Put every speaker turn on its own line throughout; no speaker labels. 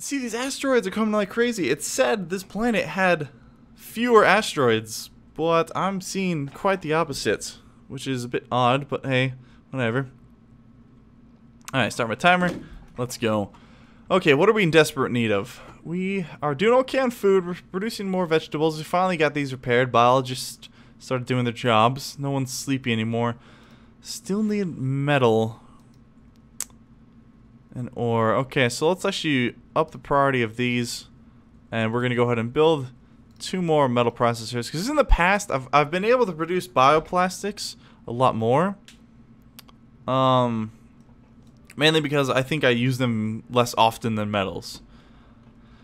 See, these asteroids are coming like crazy. It said this planet had fewer asteroids, but I'm seeing quite the opposite, which is a bit odd, but hey, whatever. Alright, start my timer. Let's go. Okay, what are we in desperate need of? We are doing okay on food. We're producing more vegetables. We finally got these repaired. Biologists started doing their jobs. No one's sleepy anymore. Still need metal and ore. Okay, so let's actually up the priority of these. And we're going to go ahead and build two more metal processors. Because in the past, I've, I've been able to produce bioplastics a lot more. Um, mainly because I think I use them less often than metals.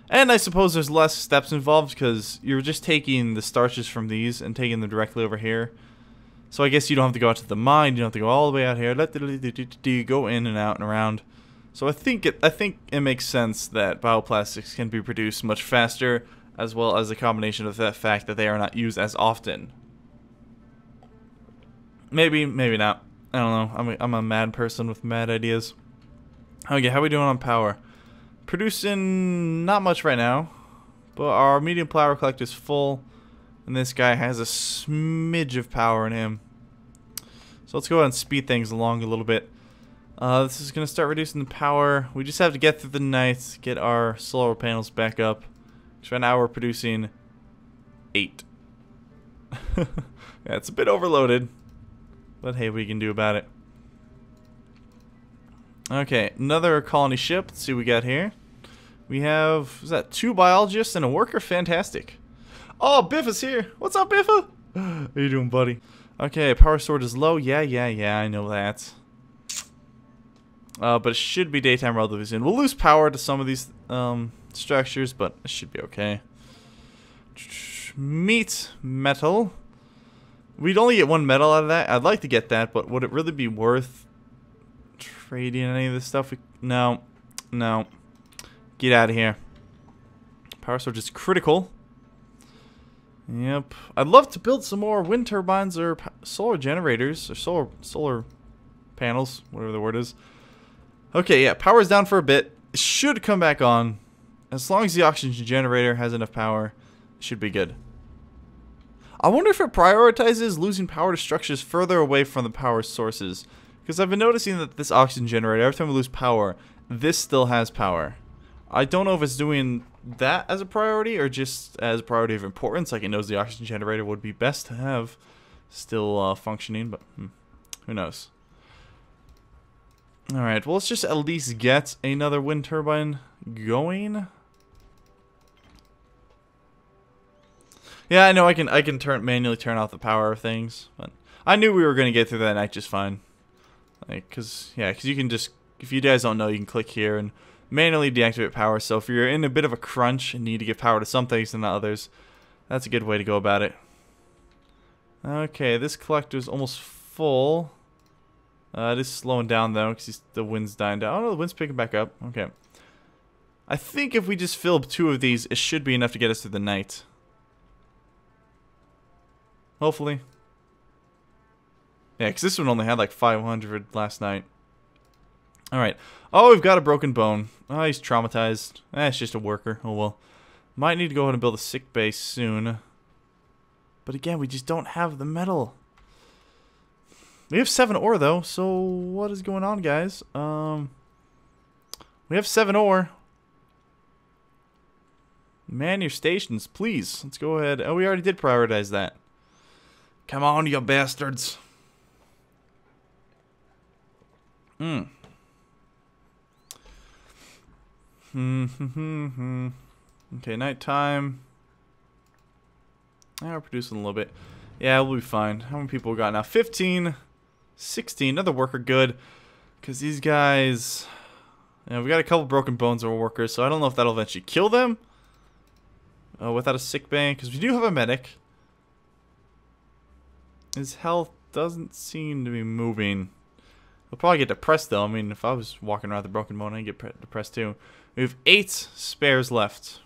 And I suppose there's less steps involved because you're just taking the starches from these and taking them directly over here. So I guess you don't have to go out to the mine. You don't have to go all the way out here. Let you go in and out and around. So I think it I think it makes sense that bioplastics can be produced much faster, as well as a combination of the fact that they are not used as often. Maybe, maybe not. I don't know. I'm a, I'm a mad person with mad ideas. Okay, how are we doing on power? Producing not much right now, but our medium power collector is full, and this guy has a smidge of power in him. So let's go ahead and speed things along a little bit. Uh, this is going to start reducing the power. We just have to get through the night, get our solar panels back up. So right now we're producing eight. yeah, it's a bit overloaded. But hey, we can do about it. Okay, another colony ship. Let's see what we got here. We have, is that two biologists and a worker? Fantastic. Oh, Biff is here. What's up, Biffa? How you doing, buddy? Okay, power sword is low. Yeah, yeah, yeah, I know that. Uh, but it should be daytime relatively soon. We'll lose power to some of these um, structures, but it should be okay. Meat metal. We'd only get one metal out of that. I'd like to get that, but would it really be worth trading any of this stuff? No. No. Get out of here. Power sword is critical. Yep. I'd love to build some more wind turbines or solar generators or solar solar panels, whatever the word is. Okay, yeah, power's down for a bit. It should come back on. As long as the oxygen generator has enough power, it should be good. I wonder if it prioritizes losing power to structures further away from the power sources. Because I've been noticing that this oxygen generator, every time we lose power, this still has power. I don't know if it's doing that as a priority or just as a priority of importance. Like it knows the oxygen generator would be best to have still uh, functioning, but hmm, who knows. Alright, well let's just at least get another wind turbine going. Yeah, I know I can I can turn manually turn off the power of things, but I knew we were gonna get through that night just fine. Like, cause yeah, cause you can just if you guys don't know, you can click here and manually deactivate power. So if you're in a bit of a crunch and need to give power to some things and not others, that's a good way to go about it. Okay, this collector is almost full. Uh, it is slowing down though, because the wind's dying down. Oh no, the wind's picking back up. Okay. I think if we just fill two of these, it should be enough to get us through the night. Hopefully. Yeah, because this one only had like 500 last night. Alright. Oh, we've got a broken bone. Oh, he's traumatized. Eh, it's just a worker. Oh well. Might need to go ahead and build a sick bay soon. But again, we just don't have the metal. We have seven ore though, so what is going on, guys? Um, we have seven ore. Man your stations, please. Let's go ahead. Oh, we already did prioritize that. Come on, you bastards. Hmm. Hmm. Hmm. Okay, nighttime. Now we're producing a little bit. Yeah, we'll be fine. How many people we got now? 15. 16. Another worker, good. Because these guys... Yeah, we got a couple broken bones of workers, so I don't know if that'll eventually kill them. Uh, without a sick bay, because we do have a medic. His health doesn't seem to be moving. He'll probably get depressed, though. I mean, if I was walking around the broken bone, I'd get depressed, too. We have eight spares left.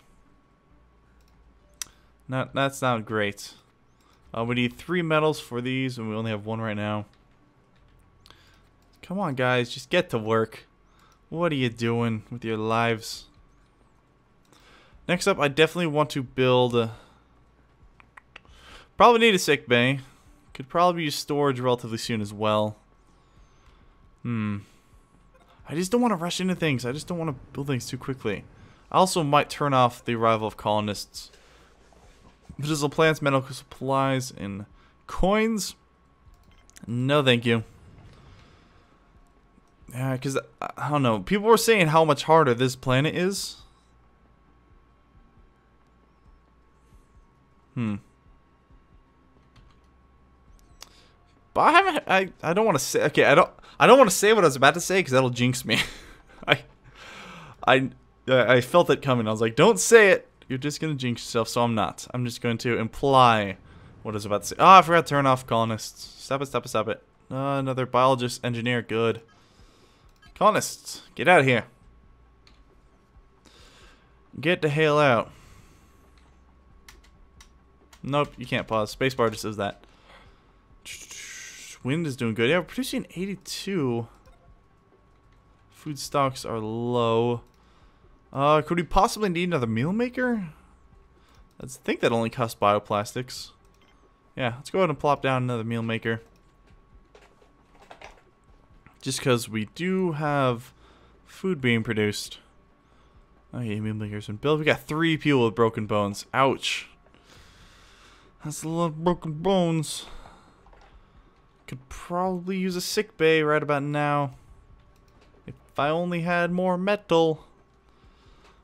Not, that's not great. Uh, we need three metals for these, and we only have one right now. Come on, guys. Just get to work. What are you doing with your lives? Next up, I definitely want to build... Uh, probably need a sick bay. Could probably use storage relatively soon as well. Hmm. I just don't want to rush into things. I just don't want to build things too quickly. I also might turn off the arrival of colonists. Medicinal plants, medical supplies, and coins. No, thank you. Yeah, because, I don't know. People were saying how much harder this planet is. Hmm. But I haven't. I I don't want to say. Okay, I don't. I don't want to say what I was about to say because that'll jinx me. I, I, I felt it coming. I was like, don't say it. You're just gonna jinx yourself. So I'm not. I'm just going to imply what I was about to say. Oh, I forgot to turn off colonists. Stop it. Stop it. Stop it. Uh, another biologist, engineer. Good. Colonists, get out of here. Get the hell out. Nope, you can't pause. Spacebar just says that. Wind is doing good. Yeah, we're producing 82. Food stocks are low. Uh, could we possibly need another meal maker? I think that only costs bioplastics. Yeah, let's go ahead and plop down another meal maker. Just because we do have food being produced. Okay, meal makers been built. We got three people with broken bones. Ouch. That's a lot of broken bones. Could probably use a sick bay right about now. If I only had more metal.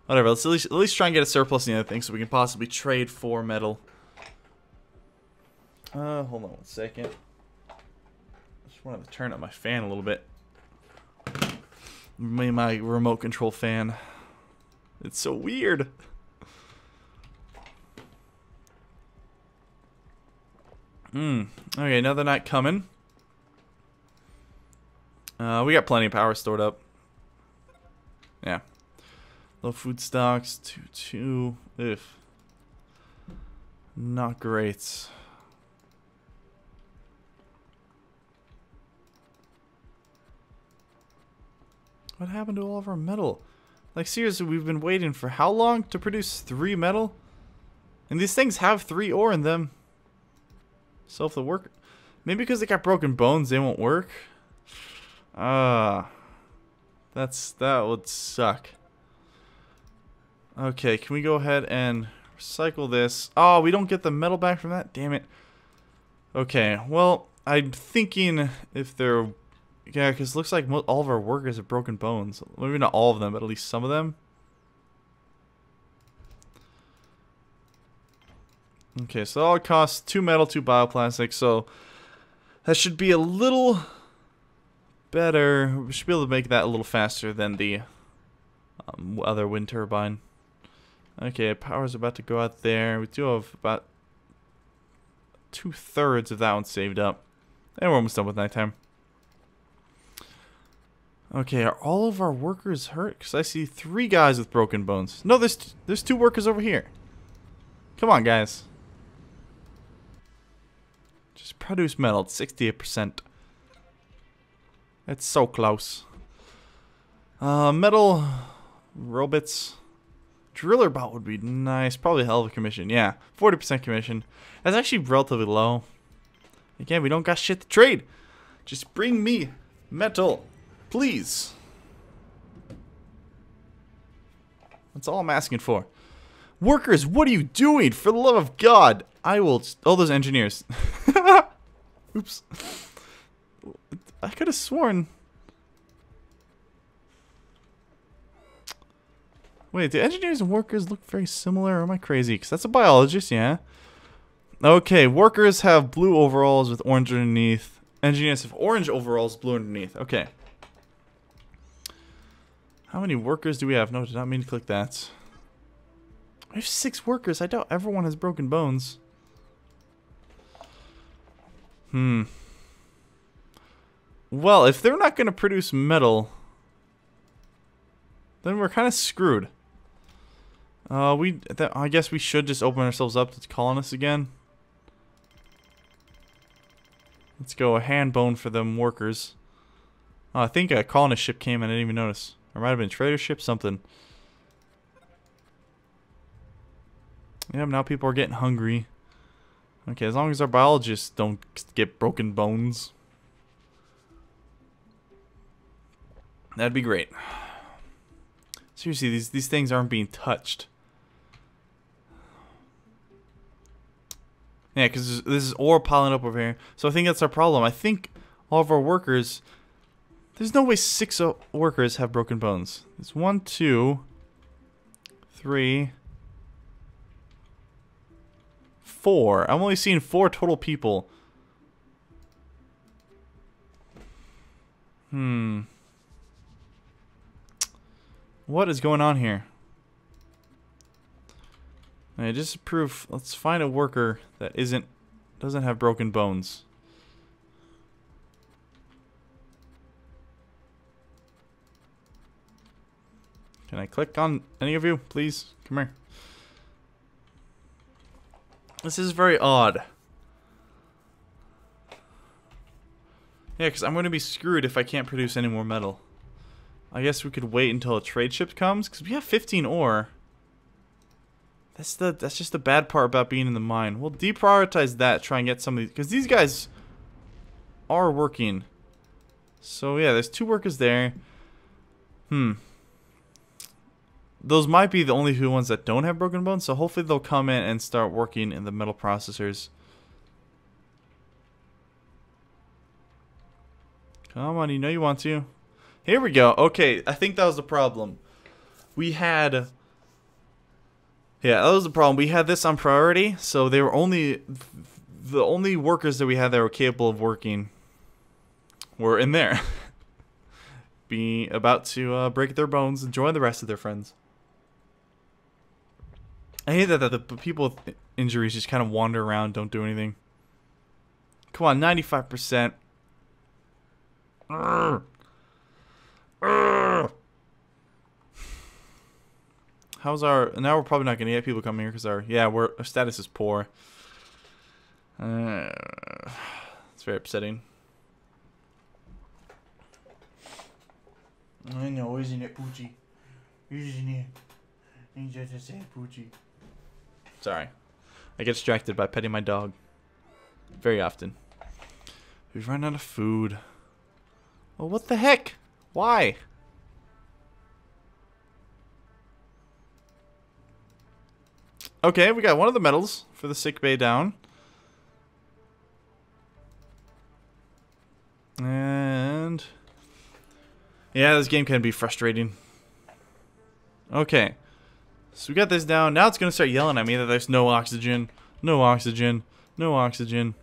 Whatever, let's at least, at least try and get a surplus in the other thing so we can possibly trade for metal. Uh, hold on one second. Wanted to turn up my fan a little bit. My, my remote control fan. It's so weird. Hmm. Okay, another night coming. Uh, we got plenty of power stored up. Yeah. Low food stocks, 2 2. If. Not great. What happened to all of our metal? Like, seriously, we've been waiting for how long to produce three metal? And these things have three ore in them. So if the work... Maybe because they got broken bones, they won't work? Ah. Uh, that's... That would suck. Okay, can we go ahead and recycle this? Oh, we don't get the metal back from that? Damn it. Okay, well, I'm thinking if they're... Yeah, because it looks like all of our workers have broken bones. Maybe not all of them, but at least some of them. Okay, so all costs two metal, two bioplastic, so that should be a little better. We should be able to make that a little faster than the um, other wind turbine. Okay, power's about to go out there. We do have about two-thirds of that one saved up. And we're almost done with nighttime. Okay, are all of our workers hurt? Because I see three guys with broken bones. No, there's there's two workers over here. Come on, guys. Just produce metal at 68%. It's so close. Uh, metal robots. Driller bot would be nice. Probably a hell of a commission. Yeah, 40% commission. That's actually relatively low. Again, we don't got shit to trade. Just bring me metal. Please. That's all I'm asking for. Workers, what are you doing? For the love of God. I will... All those engineers. Oops. I could have sworn... Wait, do engineers and workers look very similar? Or am I crazy? Because that's a biologist, yeah. Okay, workers have blue overalls with orange underneath. Engineers have orange overalls, blue underneath. Okay. How many workers do we have? No, did not mean to click that. I have six workers. I doubt everyone has broken bones. Hmm. Well, if they're not going to produce metal, then we're kind of screwed. Uh, we, I guess we should just open ourselves up to colonists again. Let's go a hand bone for them workers. Oh, I think a colonist ship came and I didn't even notice. Or might have been trader ship, something. Yeah, now people are getting hungry. Okay, as long as our biologists don't get broken bones. That'd be great. Seriously, these, these things aren't being touched. Yeah, because this is ore piling up over here. So I think that's our problem. I think all of our workers... There's no way six workers have broken bones. There's one, two, three, four. I'm only seeing four total people. Hmm. What is going on here? I just proof. Let's find a worker that isn't doesn't have broken bones. Can I click on any of you, please? Come here. This is very odd. Yeah, because I'm going to be screwed if I can't produce any more metal. I guess we could wait until a trade ship comes, because we have 15 ore. That's the that's just the bad part about being in the mine. We'll deprioritize that, try and get some of these, because these guys are working. So yeah, there's two workers there. Hmm. Those might be the only two ones that don't have broken bones, so hopefully they'll come in and start working in the metal processors. Come on, you know you want to. Here we go. Okay, I think that was the problem. We had... Yeah, that was the problem. We had this on priority, so they were only... The only workers that we had that were capable of working were in there. Be about to uh, break their bones and join the rest of their friends. I hate that, that the people with injuries just kind of wander around, don't do anything. Come on, 95%. Urgh. How's our... Now we're probably not going to get people coming here because our... Yeah, we're, our status is poor. Uh, it's very upsetting. I know, isn't it, Poochie? Isn't it? Ain't a sad Poochie. Sorry. I get distracted by petting my dog. Very often. We've run out of food. Well, what the heck? Why? Okay, we got one of the metals for the sick bay down. And... Yeah, this game can be frustrating. Okay. So we got this down. Now it's going to start yelling at me that there's no oxygen. No oxygen. No oxygen.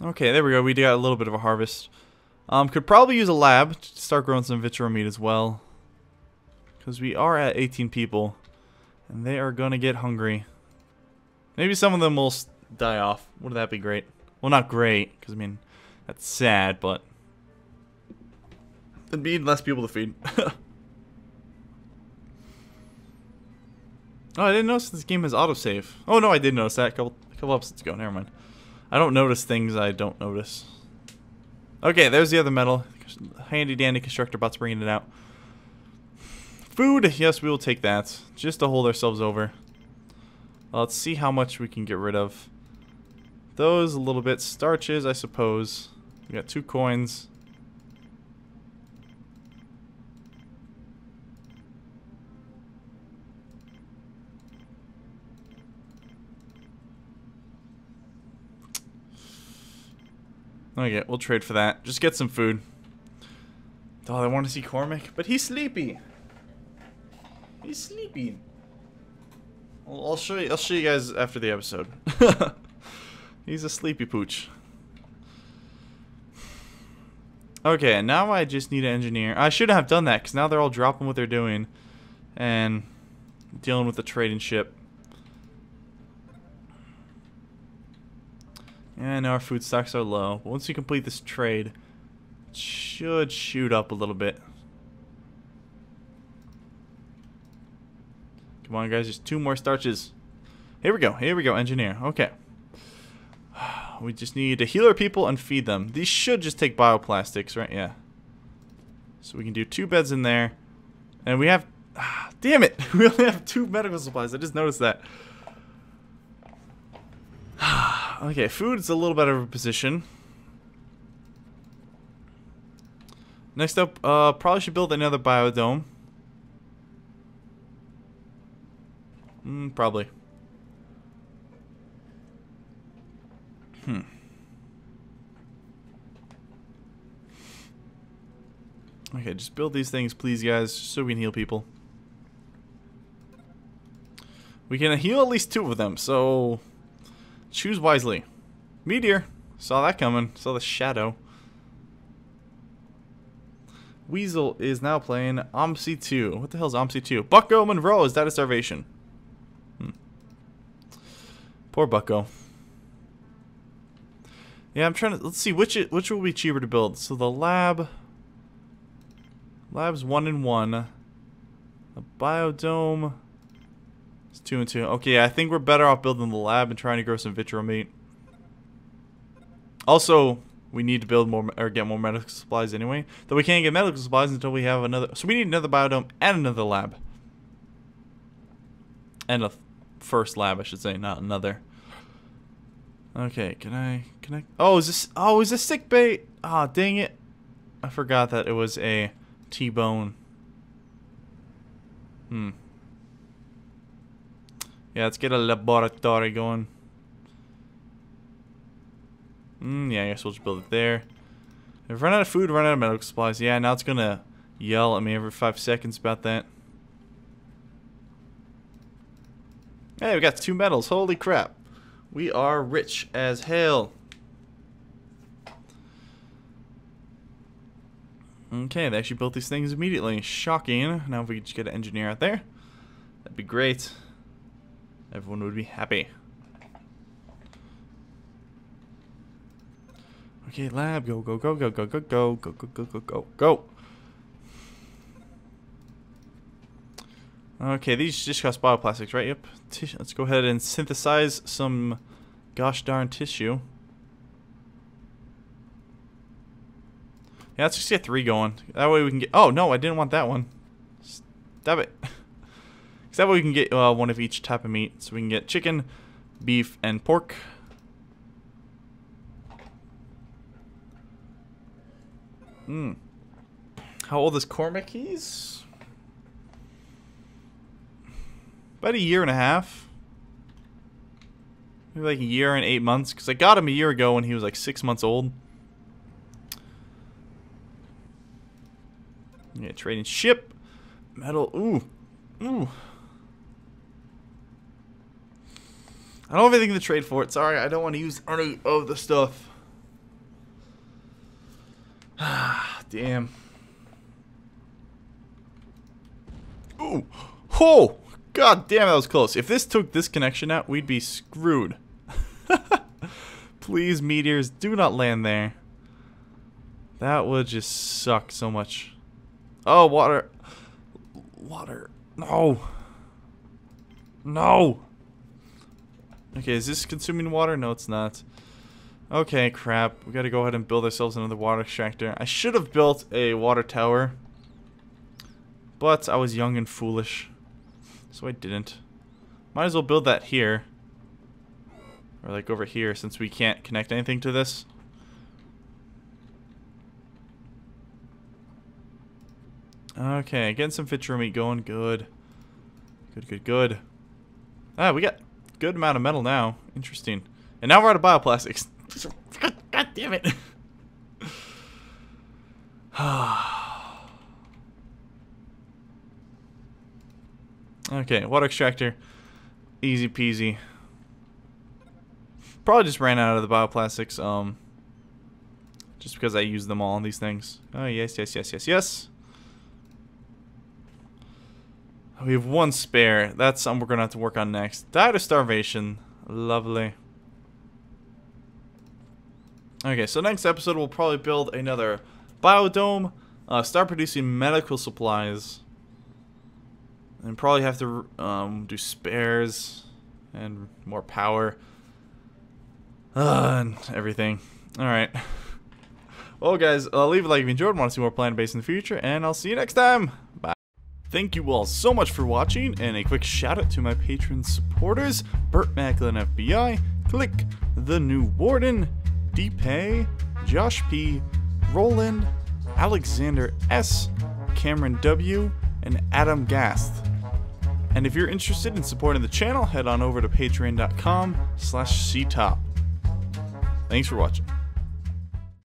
Okay, there we go. We got a little bit of a harvest. Um, could probably use a lab to start growing some vitro meat as well. Because we are at 18 people. And they are going to get hungry. Maybe some of them will die off. Wouldn't that be great? Well, not great, because, I mean, that's sad, but... There'd be less people to feed. oh, I didn't notice this game has autosave. Oh, no, I did notice that a couple, a couple episodes ago. Never mind. I don't notice things I don't notice. Okay, there's the other metal. Handy dandy constructor bots bringing it out. Food, yes, we will take that. Just to hold ourselves over. Let's see how much we can get rid of. Those a little bit. Starches, I suppose. We got two coins. Okay, we'll trade for that. Just get some food. Oh, I want to see Cormac, but he's sleepy. He's sleeping. Well, I'll show you. I'll show you guys after the episode. he's a sleepy pooch. Okay, now I just need an engineer. I should have done that because now they're all dropping what they're doing and dealing with the trading ship. And our food stocks are low. But once we complete this trade, it should shoot up a little bit. Come on, guys. Just two more starches. Here we go. Here we go. Engineer. Okay. We just need to heal our people and feed them. These should just take bioplastics, right? Yeah. So we can do two beds in there. And we have... Damn it! We only have two medical supplies. I just noticed that. Okay, food's a little better of a position. Next up, uh, probably should build another biodome. Mm, probably. Hmm. Okay, just build these things, please, guys, so we can heal people. We can heal at least two of them, so choose wisely. Meteor. Saw that coming. Saw the shadow. Weasel is now playing OMSI 2. What the hell is OMSI 2? Bucko Monroe is that a starvation? Hmm. Poor Bucko. Yeah, I'm trying to let's see which which will be cheaper to build. So the lab lab's one and one. The biodome it's two and two. Okay, I think we're better off building the lab and trying to grow some vitro meat. Also, we need to build more or get more medical supplies anyway. Though we can't get medical supplies until we have another. So we need another biodome and another lab. And a first lab, I should say, not another. Okay, can I I Oh, is this Oh, is this sick bait? Ah, oh, dang it. I forgot that it was a T-bone. Hmm. Yeah, let's get a laboratory going. Mm, yeah, I guess we'll just build it there. If we run out of food, run out of medical supplies. Yeah, now it's gonna yell at me every five seconds about that. Hey, we got two metals. Holy crap. We are rich as hell. Okay, they actually built these things immediately. Shocking. Now if we could just get an engineer out there, that'd be great. Everyone would be happy. Okay, lab, go, go, go, go, go, go, go, go, go, go, go, go, go. Okay, these just cost bioplastics, right? Yep. Tish let's go ahead and synthesize some gosh darn tissue. Yeah, let's just get three going. That way we can get... Oh, no, I didn't want that one. Stop it. That way we can get uh, one of each type of meat. So we can get chicken, beef, and pork. Hmm. How old is Cormac? He's... About a year and a half. Maybe like a year and eight months. Because I got him a year ago when he was like six months old. Yeah, trading ship. Metal. Ooh. Ooh. I don't have anything to trade for it. Sorry, I don't want to use any of the stuff. Ah, damn. Ooh. Oh! God damn, that was close. If this took this connection out, we'd be screwed. Please, meteors, do not land there. That would just suck so much. Oh, water. Water. No. No. Okay, is this consuming water? No, it's not. Okay, crap. We gotta go ahead and build ourselves another water extractor. I should have built a water tower. But I was young and foolish. So I didn't. Might as well build that here. Or like over here since we can't connect anything to this. Okay, getting some vitro meat going. Good. Good, good, good. Ah, we got good amount of metal now. Interesting. And now we're out of bioplastics. God damn it. okay, water extractor. Easy peasy. Probably just ran out of the bioplastics, um, just because I used them all on these things. Oh, yes, yes, yes, yes, yes. We have one spare. That's something we're going to have to work on next. Died of starvation. Lovely. Okay, so next episode we'll probably build another biodome, uh, start producing medical supplies, and probably have to um, do spares and more power uh, and everything. Alright. Well, guys, uh, leave a like if you enjoyed, want to see more Planetbase in the future, and I'll see you next time. Bye. Thank you all so much for watching, and a quick shout out to my Patreon supporters Burt Macklin FBI, Click, The New Warden, Deepay, Josh P, Roland, Alexander S, Cameron W, and Adam Gast. And if you're interested in supporting the channel, head on over to patreon.com slash ctop. Thanks for watching.